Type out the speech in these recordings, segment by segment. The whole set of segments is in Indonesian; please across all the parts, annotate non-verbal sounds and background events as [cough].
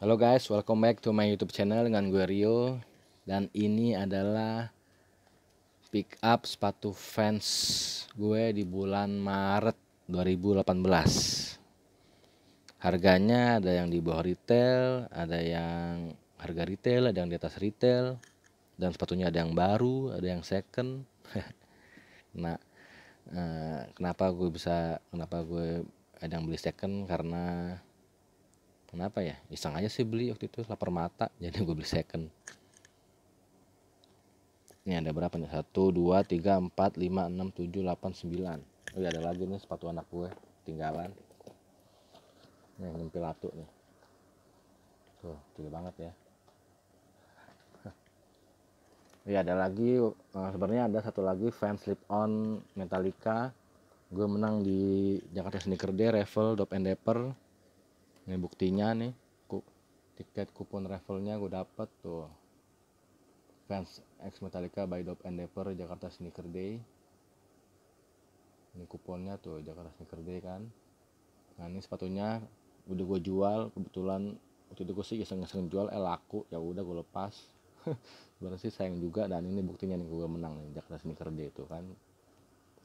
Halo guys, welcome back to my YouTube channel dengan gue Rio dan ini adalah pick up sepatu fans gue di bulan Maret 2018. Harganya ada yang di bawah retail, ada yang harga retail, ada yang di atas retail dan sepatunya ada yang baru, ada yang second. [laughs] nah, eh, kenapa gue bisa kenapa gue ada yang beli second karena kenapa ya? Iseng aja sih beli waktu itu lapar mata [laughs] jadi gue beli second. Ini ada berapa nih? Satu dua tiga empat lima enam tujuh delapan sembilan. Oh iya ada lagi nih sepatu anak gue tinggalan nih nyempil latu nih. Tuh tinggi banget ya. [laughs] Iya ada lagi uh, sebenarnya ada satu lagi fan slip on Metallica. Gue menang di Jakarta Sneaker Day Raffle Dop and Dapper ini buktinya nih ku, tiket kupon raffle-nya gue dapet tuh. Fans X Metallica by Dop Endeavor Jakarta Sneaker Day. Ini kuponnya tuh Jakarta Sneaker Day kan. Nah ini sepatunya udah gue jual kebetulan waktu itu gue sih iseng-iseng jual eh laku. Ya udah gue lepas. [laughs] Berarti sayang juga dan ini buktinya nih gue menang nih Jakarta Sneaker Day itu kan.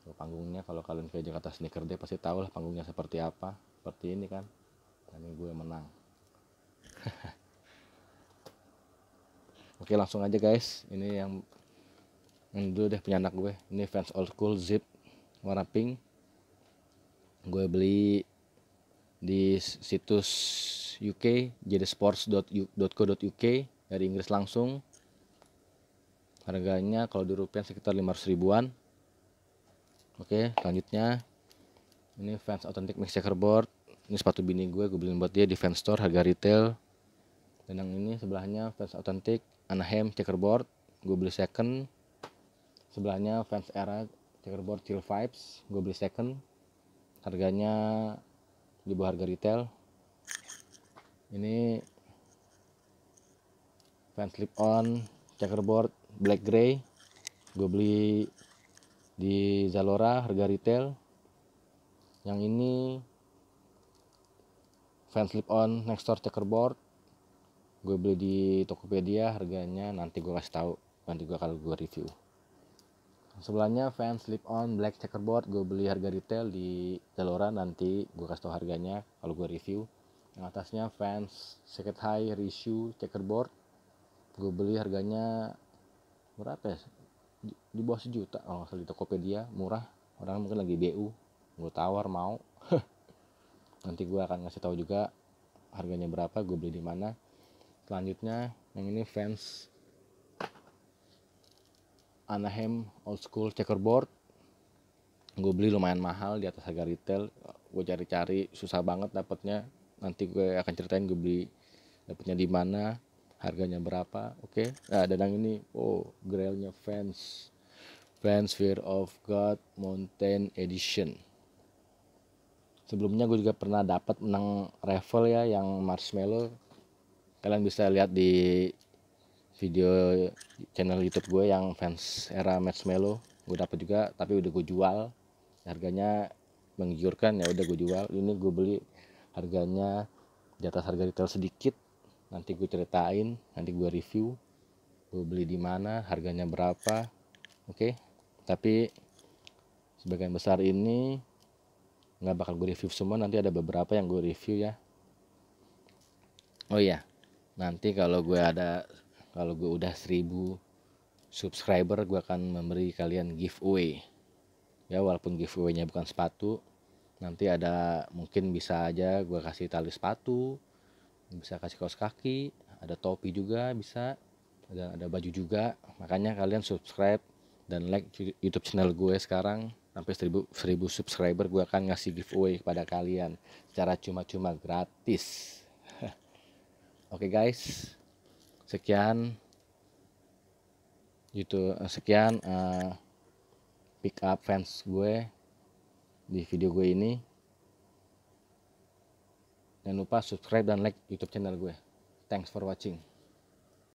Panggungnya kalau kalian ke Jakarta Sneaker Day pasti tahu lah panggungnya seperti apa seperti ini kan ini gue menang. [laughs] Oke langsung aja guys. Ini yang yang dulu deh punya anak gue. Ini fans old school zip warna pink. Gue beli di situs UK jdsports.co.uk dari Inggris langsung. Harganya kalau di rupiah sekitar 500 ribuan. Oke selanjutnya. Ini fans authentic mix checkerboard ini sepatu bini gue gue beliin buat dia di fan store harga retail. Dan yang ini sebelahnya fans authentic Anaheim checkerboard. Gue beli second. Sebelahnya fans era checkerboard chill vibes. Gue beli second. Harganya di bawah harga retail. Ini fans slip on checkerboard black gray gue beli di Zalora harga retail. Yang ini fan slip on next door checkerboard. Gue beli di Tokopedia harganya nanti gue kasih tahu nanti gue kalau gue review. Sebelahnya fan slip on black checkerboard gue beli harga retail di Zalora nanti gue kasih tahu harganya kalau gue review. Yang atasnya fans second high reissue checkerboard. Gue beli harganya berapa ya? Di, di bawah sejuta kalau salah di Tokopedia. Murah orang mungkin lagi BU gue tawar mau [laughs] nanti gue akan ngasih tahu juga harganya berapa gue beli di mana. Selanjutnya yang ini fans Anaheim old school checkerboard. Gue beli lumayan mahal di atas harga retail. Gue cari-cari susah banget dapatnya. Nanti gue akan ceritain gue beli dapatnya di mana harganya berapa oke? Okay? nah dan yang ini oh grailnya fans. Fans fear of god mountain edition sebelumnya gue juga pernah dapat menang raffle ya yang marshmallow. Kalian bisa lihat di video channel YouTube gue yang fans era marshmallow. Gue dapat juga tapi udah gue jual. Harganya menggiurkan ya udah gue jual. Ini gue beli harganya di atas harga retail sedikit. Nanti gue ceritain nanti gue review. Gue beli di mana harganya berapa oke? Okay? tapi sebagian besar ini nggak bakal gue review semua nanti ada beberapa yang gue review ya. Oh iya nanti kalau gue ada kalau gue udah 1000 subscriber gue akan memberi kalian giveaway. Ya walaupun giveaway-nya bukan sepatu nanti ada mungkin bisa aja gue kasih tali sepatu bisa kasih kaos kaki ada topi juga bisa ada ada baju juga. Makanya kalian subscribe dan like YouTube channel gue sekarang sampai 1000, 1000 subscriber gue akan ngasih giveaway kepada kalian. Secara cuma-cuma gratis. [laughs] Oke okay guys. Sekian. Itu sekian uh, pick up fans gue di video gue ini. Jangan lupa subscribe dan like youtube channel gue. Thanks for watching